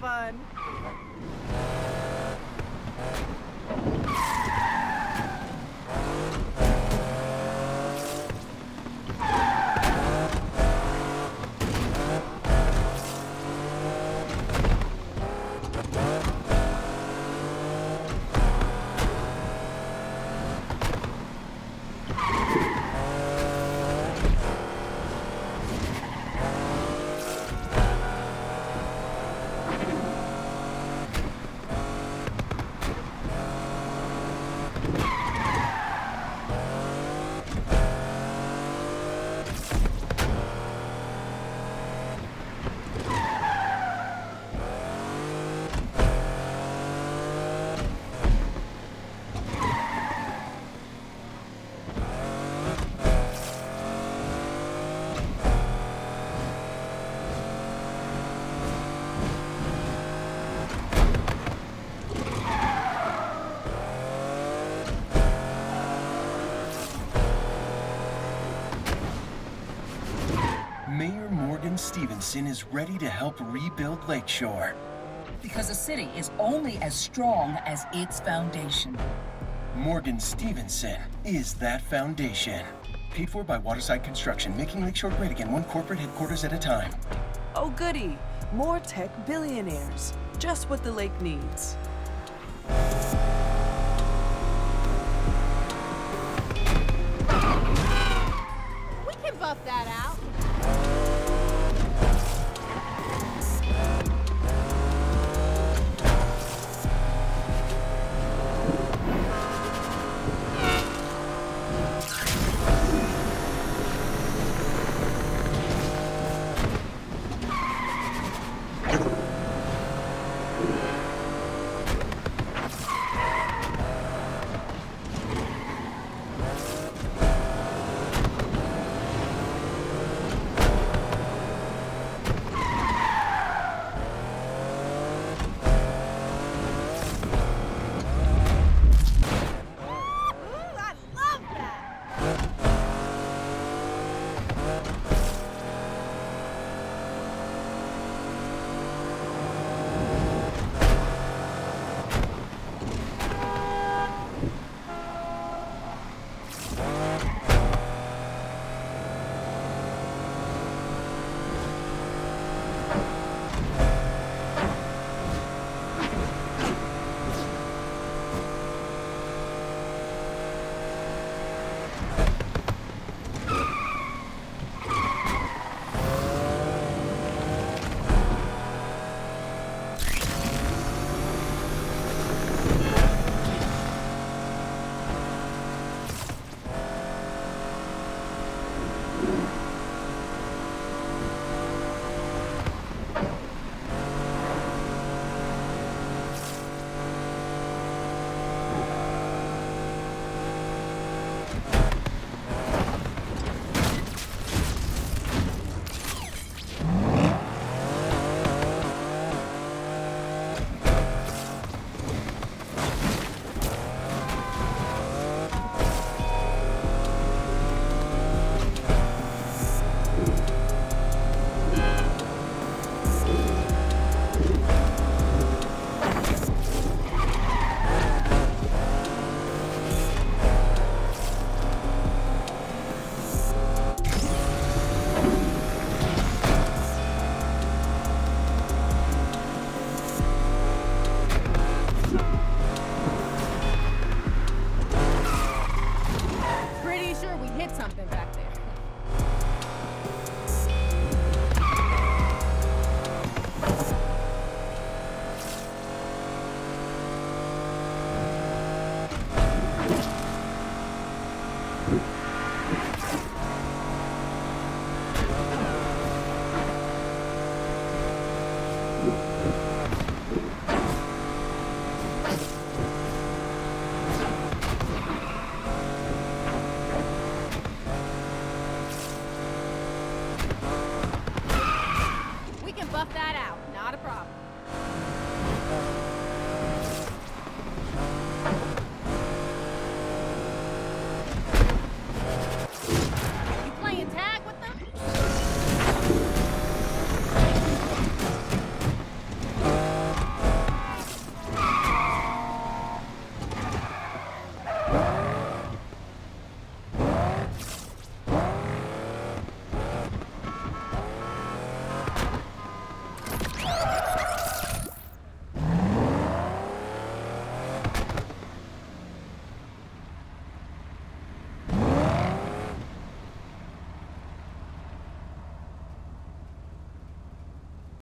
fun. Morgan Stevenson is ready to help rebuild Lakeshore. Because a city is only as strong as its foundation. Morgan Stevenson is that foundation. Paid for by Waterside Construction, making Lakeshore great again, one corporate headquarters at a time. Oh, goody. More tech billionaires. Just what the lake needs.